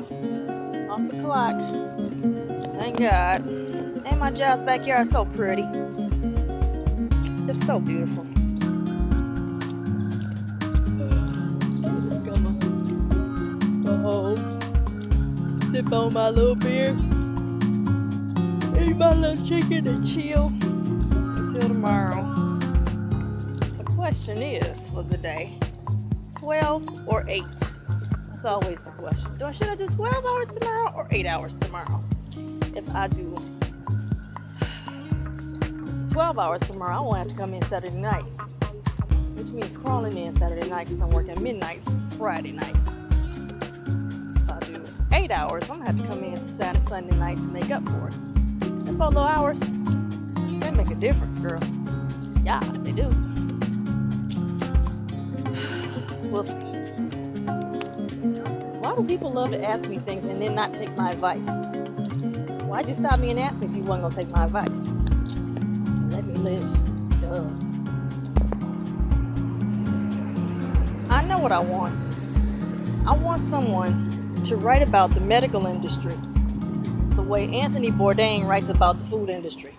go. Off the clock. Thank God. And my job's backyard is so pretty. Just so beautiful. Go home. Sip on my little beer. Eat my little chicken and chill until tomorrow. The question is for the day 12 or 8? That's always the question. Do I should I do 12 hours tomorrow or 8 hours tomorrow? If I do 12 hours tomorrow, I won't have to come in Saturday night. Which means crawling in Saturday night because I'm working midnights Friday night. If I do 8 hours, I'm gonna have to come in Saturday, Sunday night to make up for it. And four little hours, they make a difference, girl. Yes, they do. We'll see. Why do people love to ask me things and then not take my advice? Why'd you stop me and ask me if you wasn't gonna take my advice? Let me live. Duh. I know what I want. I want someone to write about the medical industry the way Anthony Bourdain writes about the food industry.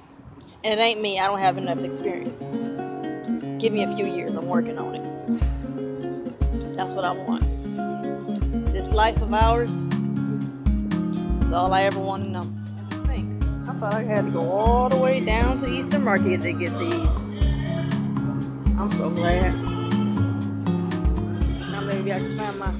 And it ain't me, I don't have enough experience. Give me a few years, I'm working on it. That's what I want. This life of ours is all I ever want to know. I thought I had to go all the way down to Eastern Market to get these. I'm so glad. Now maybe I can find my